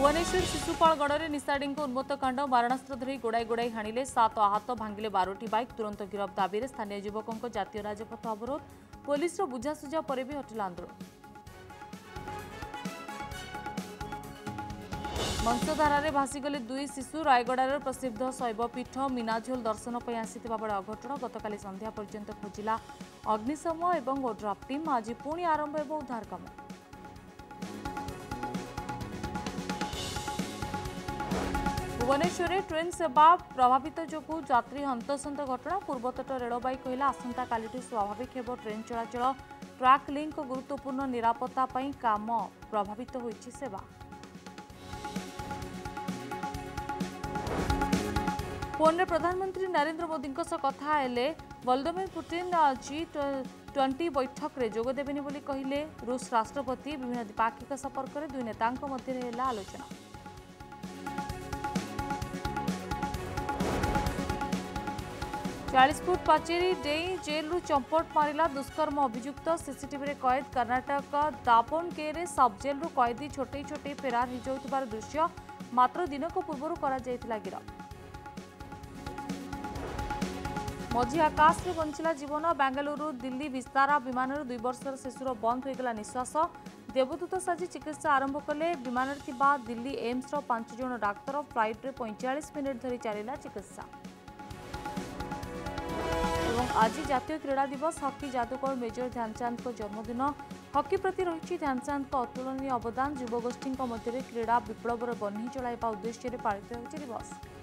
ভুবনেশ্বর শিশুপালগড়ে নিশাডিঙ্ উন্মত্ত কাণ্ড মারণাস্ত্র ধরে গোড়াই গোড়াই হাণিলে সাত আহত ভাঙ্গিলে বারোটি বাইক তুরন্ত গিরফ দাবি স্থানীয় যুবকঙ্ জাতীয় রাজপথ অবরোধ পুলিশর বুঝাসুঝা পরে বি হটিলা আন্দোলন ବଂଶଧାରାରେ ଭାସିଗଲେ ଦୁଇ ଶିଶୁ ରାୟଗଡ଼ାର ପ୍ରସିଦ୍ଧ ଶୈବପୀଠ ମିନାଝୋଲ ଦର୍ଶନ ପାଇଁ ଆସିଥିବା ବେଳେ ଅଘଟଣ ଗତକାଲି ସନ୍ଧ୍ୟା ପର୍ଯ୍ୟନ୍ତ ଖୋଜିଲା ଅଗ୍ନିଶମ ଏବଂ ଓଡ୍ରାଫ୍ ଟିମ୍ ଆଜି ପୁଣି ଆରମ୍ଭ ହେବ ଉଦ୍ଧାର କାମ ভুবনেশ্বরে ট্রেন সেবা প্রভাবিত যোগু যাত্রী হন্তসন্ত ঘটনা পূর্বতট রেলবাই কহিলা আসন্তকালিঠু স্বাভাবিক হব ট্রেন চলাচল ট্রাক লিঙ্ক গুরুত্বপূর্ণ নিরাপত্তা পাই কাম প্রভাবিত হয়েছে সেবা ফোনে প্রধানমন্ত্রী নরেন্দ্র মোদীঙ্ কথা হলে ভলদমির পুটিন জি ଟ୍ୱେଣ୍ଟି ବୈଠକରେ ଯୋଗ ଦେବେନି ବୋଲି କହିଲେ ରୁଷ ରାଷ୍ଟ୍ରପତି ବିଭିନ୍ନ ଦ୍ୱିପାକ୍ଷିକ ସମ୍ପର୍କରେ ଦୁଇ ନେତାଙ୍କ ମଧ୍ୟରେ ହେଲା ଆଲୋଚନା ଚାଳିଶ ଫୁଟ୍ ପାଚେରୀ ଡେଇଁ ଜେଲ୍ରୁ ଚମ୍ପଟ ମାରିଲା ଦୁଷ୍କର୍ମ ଅଭିଯୁକ୍ତ ସିସିଟିଭିରେ କଏଦ କର୍ଣ୍ଣାଟକ ଦାବନଗେରେ ସବ୍ ଜେଲ୍ରୁ କଏଦୀ ଛୋଟେଇ ଛୋଟେଇ ଫେରାର ହୋଇଯାଉଥିବାର ଦୃଶ୍ୟ ମାତ୍ର ଦିନକ ପୂର୍ବରୁ କରାଯାଇଥିଲା ଗିରଫ ମଝି ଆକାଶରେ ବଞ୍ଚିଲା ଜୀବନ ବାଙ୍ଗାଲୁରୁ ଦିଲ୍ଲୀ ବିସ୍ତାରା ବିମାନରେ ଦୁଇ ବର୍ଷର ଶିଶୁର ବନ୍ଦ ହୋଇଗଲା ନିଶ୍ୱାସ ଦେବଦୂତ ସାଜି ଚିକିତ୍ସା ଆରମ୍ଭ କଲେ ବିମାନରେ ଥିବା ଦିଲ୍ଲୀ ଏମ୍ସର ପାଞ୍ଚ ଜଣ ଡାକ୍ତର ଫ୍ଲାଇଟ୍ରେ ପଇଁଚାଳିଶ ମିନିଟ୍ ଧରି ଚାଲିଲା ଚିକିତ୍ସା আজি জাতীয় ক্রীড়া দিবস হকি জাদুকর মেজর ধ্যানচাঁদ জন্মদিন হকি প্রতি রয়েছে ধ্যানচাঁদ অতুলনীয় অবদান যুবগোষ্ঠী মধ্যে ক্রীড়া বিপ্লবর বহ্নি চলাইবা উদ্দেশ্যে পালিত হচ্ছে দিবস